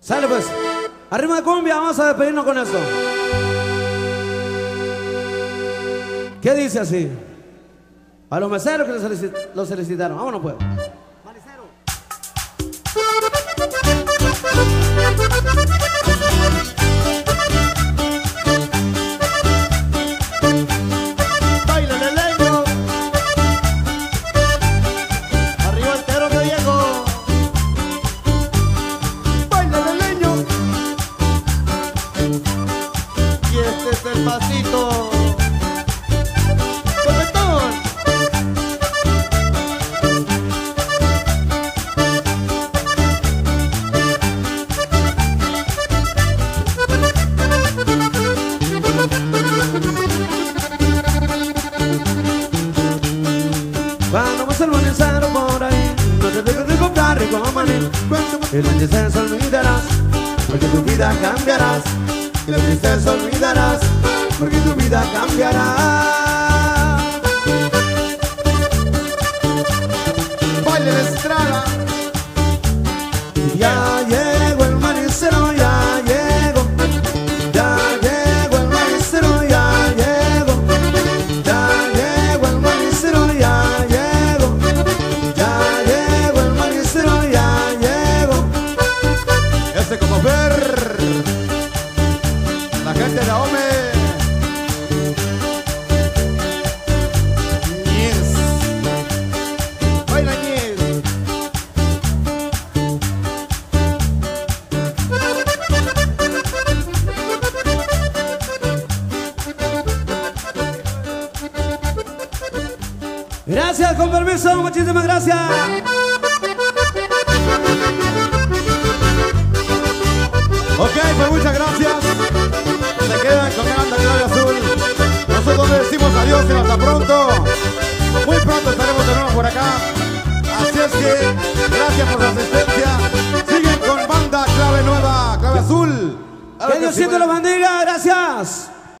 Sale pues. Arriba de cumbia, vamos a despedirnos con esto. ¿Qué dice así? A los meseros que lo solicitaron. Vámonos pues. Cuando vas el manizano por ahí No te dejes de comprar rico maní Y la tristeza olvidarás Porque tu vida cambiarás Y la tristeza olvidarás Porque tu vida cambiará. Baile de estrada. Ya llegó Gracias, con permiso, muchísimas gracias. Ok, pues muchas gracias. Se quedan con Banda Clave Azul. Nosotros le decimos adiós y hasta pronto. Muy pronto estaremos de nuevo por acá. Así es que, gracias por la asistencia. Siguen con Banda Clave Nueva, Clave Azul. Que Diosito los bendiga, gracias.